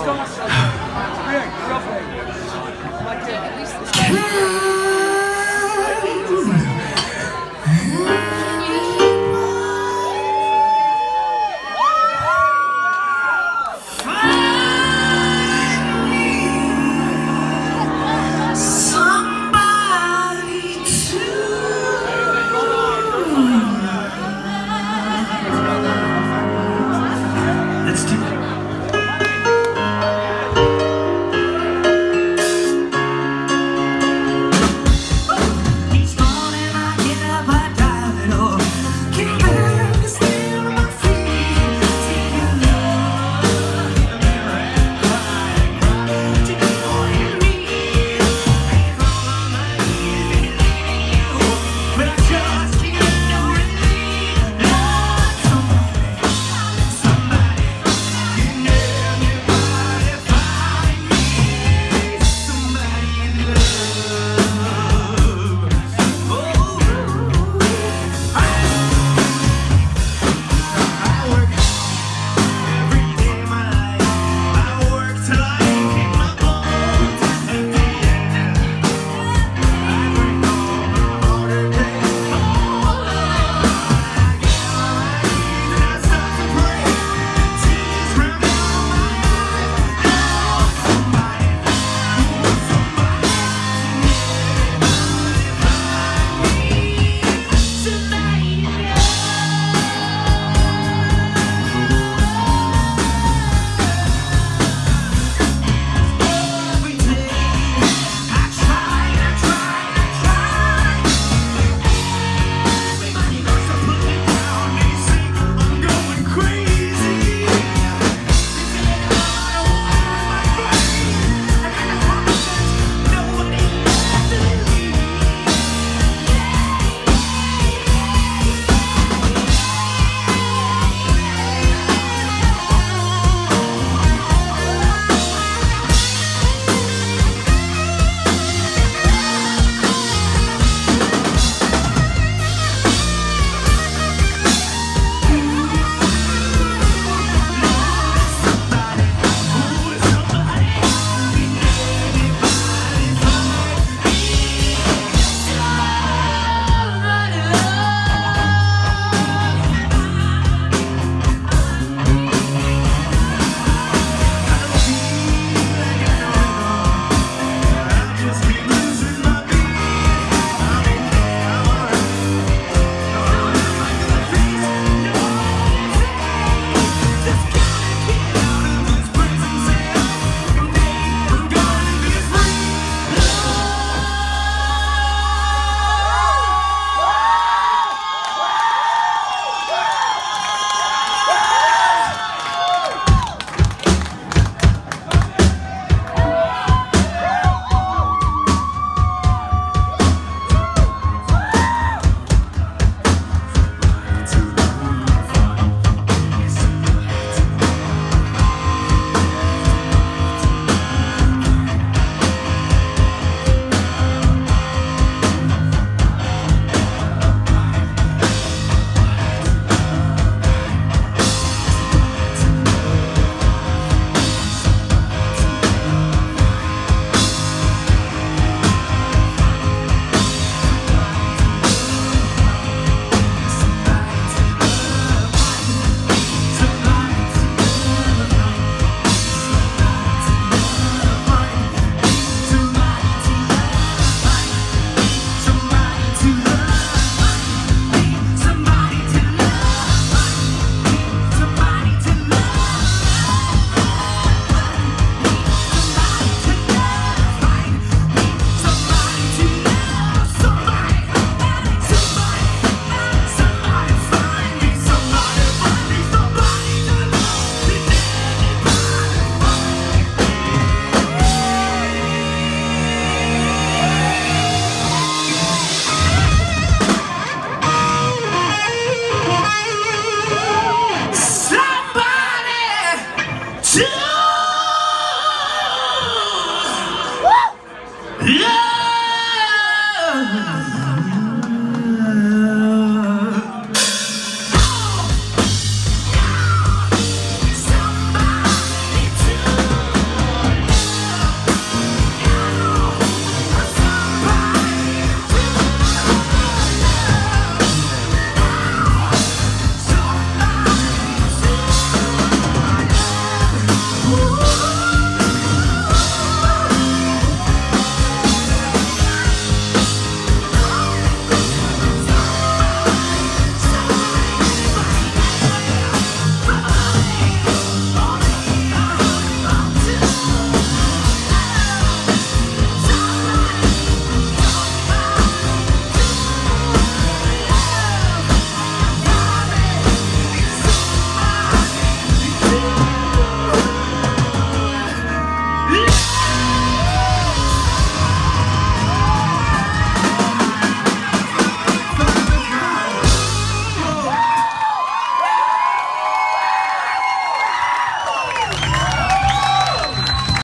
Descansa.